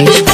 Rajesh.